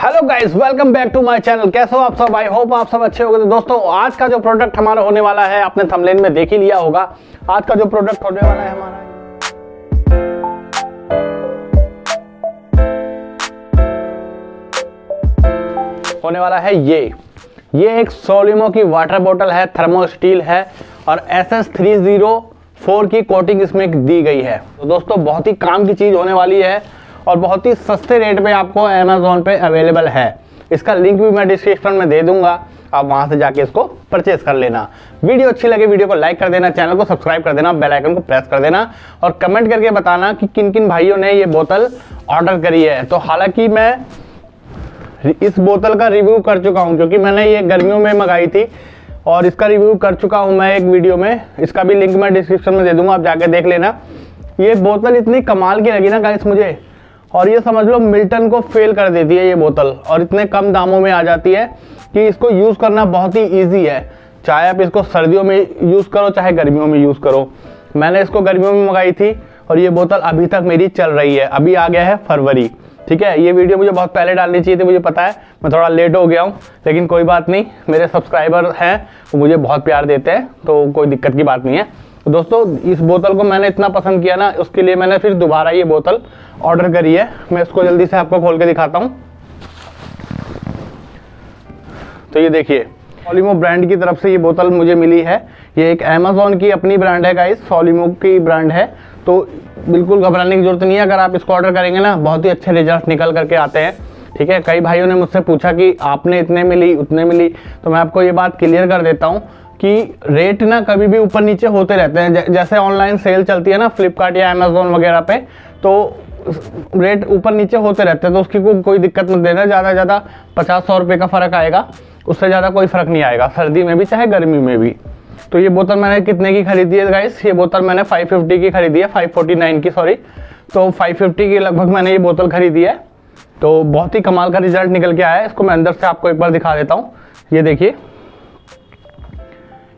Hello guys welcome back to my channel कैसे हो आप सब? आई होप आप सब अच्छे होंगे। तो दोस्तों, आज का जो प्रोडक्ट हमारा होने वाला है, आपने थंबनेल में देख ही लिया होगा। आज का जो प्रोडक्ट होने वाला है हमारा। होने वाला है ये। ये एक सोलिमो की वाटर बोतल है थर्मो स्टील है, और S S three zero four की कोटिंग इसमें दी गई है। तो दोस्तों, बहुत ही काम की चीज़ होने वाली है। और बहुत ही सस्ते रेट पे आपको अमेजोन पे अवेलेबल है। इसका लिंक भी मैं डिस्क्रिप्शन में दे दूँगा। आप वहाँ से जाके इसको परचेज कर लेना। वीडियो अच्छी लगे वीडियो को लाइक कर देना चैनल को सब्सक्राइब कर देना बेल आइकन को प्रेस कर देना और कमेंट करके बताना कि किन किन भाइयों ने ये बोतल ऑर्डर करी है। तो हालाँकि मैं इस बोतल का रिव्यू कर चुका हूँ, क्योंकि मैंने ये गर्मियों में मंगाई थी और इसका रिव्यू कर चुका हूँ मैं एक वीडियो में। इसका भी लिंक मैं डिस्क्रिप्शन में दे दूँगा, आप जाके देख लेना। ये बोतल इतनी कमाल की लगी ना गाइस मुझे। और ये समझ लो मिल्टन को फेल कर देती है ये बोतल। और इतने कम दामों में आ जाती है कि इसको यूज़ करना बहुत ही ईजी है। चाहे आप इसको सर्दियों में यूज़ करो, चाहे गर्मियों में यूज़ करो। मैंने इसको गर्मियों में मंगाई थी और ये बोतल अभी तक मेरी चल रही है। अभी आ गया है फरवरी। ठीक है? ये वीडियो मुझे बहुत पहले डालनी चाहिए थी, मुझे पता है। मैं थोड़ा लेट हो गया हूँ, लेकिन कोई बात नहीं, मेरे सब्सक्राइबर हैं, वो मुझे बहुत प्यार देते हैं तो कोई दिक्कत की बात नहीं है। तो दोस्तों, इस बोतल को मैंने इतना पसंद किया ना, उसके लिए मैंने फिर दोबारा ये बोतल ऑर्डर करी है। मैं इसको जल्दी से आपको खोल के दिखाता हूँ। तो ये देखिए सोलिमो ब्रांड की तरफ़ से ये बोतल मुझे मिली है। ये एक अमेजोन की अपनी ब्रांड है गाइस सॉलिमो की ब्रांड है। तो बिल्कुल घबराने की ज़रूरत नहीं है। अगर आप इसको ऑर्डर करेंगे ना बहुत ही अच्छे रिज़ल्ट निकल करके आते हैं। ठीक है? कई भाइयों ने मुझसे पूछा कि आपने इतने मिली उतने मिली। तो मैं आपको ये बात क्लियर कर देता हूँ कि रेट ना कभी भी ऊपर नीचे होते रहते हैं। जैसे ऑनलाइन सेल चलती है ना फ्लिपकार्ट या अमेजोन वगैरह पे तो रेट ऊपर नीचे होते रहते हैं। तो उसकी को, कोई दिक्कत मत देना। ज़्यादा ज़्यादा पचास सौ रुपये का फ़र्क आएगा। उससे ज़्यादा कोई फ़र्क नहीं आएगा। सर्दी में भी चाहे गर्मी में भी। तो ये बोतल मैंने कितने की खरीदी है गाइस ये बोतल मैंने 550 की खरीदी है 549 की सॉरी तो 550 की लगभग मैंने ये बोतल खरीदी है। तो बहुत ही कमाल का रिज़ल्ट निकल के आया है। इसको मैं अंदर से आपको एक बार दिखा देता हूँ। ये देखिए।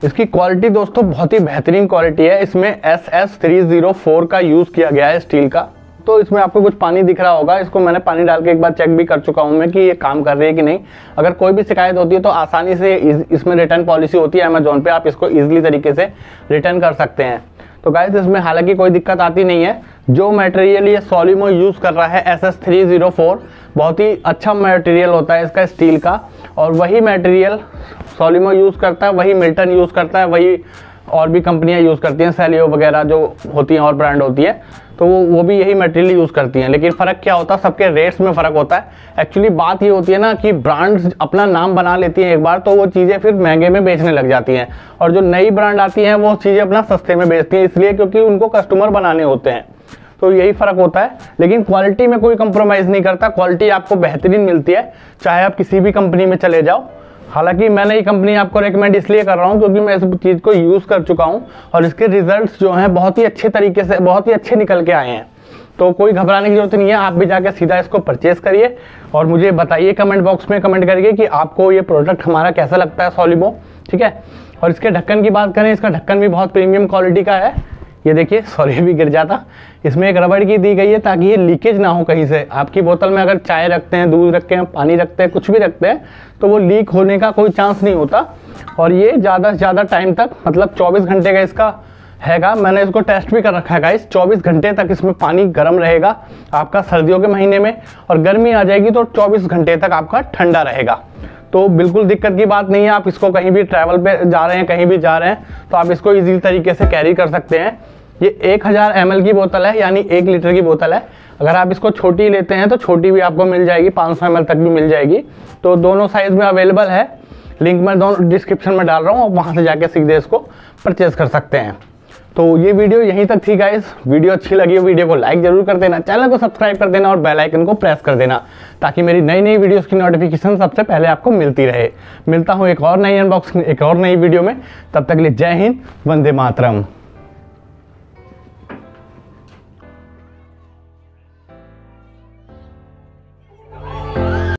इसकी क्वालिटी दोस्तों बहुत ही बेहतरीन क्वालिटी है। इसमें S S three zero four का यूज़ किया गया है स्टील का। तो इसमें आपको कुछ पानी दिख रहा होगा। इसको मैंने पानी डाल के एक बार चेक भी कर चुका हूँ मैं कि ये काम कर रही है कि नहीं। अगर कोई भी शिकायत होती है तो आसानी से इसमें रिटर्न पॉलिसी होती है अमेजोन पे। आप इसको ईजिली तरीके से रिटर्न कर सकते हैं। तो गाइस इसमें हालाँकि कोई दिक्कत आती नहीं है। जो मटेरियल ये सॉलिमो यूज़ कर रहा है S S three zero four बहुत ही अच्छा मटेरियल होता है इसका स्टील का। और वही मटेरियल सॉलिमो यूज़ करता है, वही मिल्टन यूज़ करता है, वही और भी कंपनियाँ यूज़ करती हैं सेलियो वगैरह जो होती हैं और ब्रांड होती है तो वो वो भी यही मटेरियल यूज़ करती हैं। लेकिन फ़र्क क्या होता? है सबके रेट्स में फ़र्क होता है। एक्चुअली बात ये होती है ना कि ब्रांड्स अपना नाम बना लेती हैं एक बार तो वो चीज़ें फिर महँगे में बेचने लग जाती हैं। और जो नई ब्रांड आती हैं, वो चीज़ें अपना सस्ते में बेचती हैं, इसलिए क्योंकि उनको कस्टमर बनाने होते हैं। तो यही फ़र्क होता है। लेकिन क्वालिटी में कोई कंप्रोमाइज़ नहीं करता। क्वालिटी आपको बेहतरीन मिलती है। चाहे आप किसी भी कंपनी में चले जाओ हालाँकि मैंने ये कंपनी आपको रेकमेंड इसलिए कर रहा हूँ क्योंकि मैं इस चीज़ को यूज़ कर चुका हूँ और इसके रिजल्ट्स जो हैं बहुत ही अच्छे तरीके से, बहुत ही अच्छे निकल के आए हैं। तो कोई घबराने की ज़रूरत नहीं है, आप भी जाके सीधा इसको परचेस करिए और मुझे बताइए कमेंट बॉक्स में कमेंट करिए कि आपको ये प्रोडक्ट हमारा कैसा लगता है सॉलिबो ठीक है? और इसके ढक्कन की बात करें, इसका ढक्कन भी बहुत प्रीमियम क्वालिटी का है। ये देखिए, सॉरी भी गिर जाता। इसमें एक रबड़ की दी गई है ताकि ये लीकेज ना हो कहीं से। आपकी बोतल में अगर चाय रखते हैं, दूध रखते हैं, पानी रखते हैं, कुछ भी रखते हैं तो वो लीक होने का कोई चांस नहीं होता। और ये ज़्यादा से ज़्यादा टाइम तक मतलब 24 घंटे का इसका हैगा। मैंने इसको टेस्ट भी कर रखा है इस 24 घंटे तक इसमें पानी गर्म रहेगा आपका सर्दियों के महीने में। और गर्मी आ जाएगी तो 24 घंटे तक आपका ठंडा रहेगा। तो बिल्कुल दिक्कत की बात नहीं है, आप इसको कहीं भी ट्रैवल पे जा रहे हैं, कहीं भी जा रहे हैं तो आप इसको इजी तरीके से कैरी कर सकते हैं। ये 1000 हज़ार की बोतल है, यानी एक लीटर की बोतल है। अगर आप इसको छोटी लेते हैं तो छोटी भी आपको मिल जाएगी 500 सौ तक भी मिल जाएगी। तो दोनों साइज़ में अवेलेबल है। लिंक मैं दोनों डिस्क्रिप्शन में डाल रहा हूँ, आप वहाँ से जाके सीधे इसको परचेज कर सकते हैं। तो ये वीडियो यहीं तक थी गाइस वीडियो अच्छी लगी हो, वीडियो को लाइक ज़रूर कर देना, चैनल को सब्सक्राइब कर देना और बेल आइकन को प्रेस कर देना, ताकि मेरी नई नई वीडियोस की नोटिफिकेशन सबसे पहले आपको मिलती रहे। मिलता हूँ एक और नई अनबॉक्सिंग एक और नई वीडियो में। तब तक लिए जय हिंद, वंदे मातरम।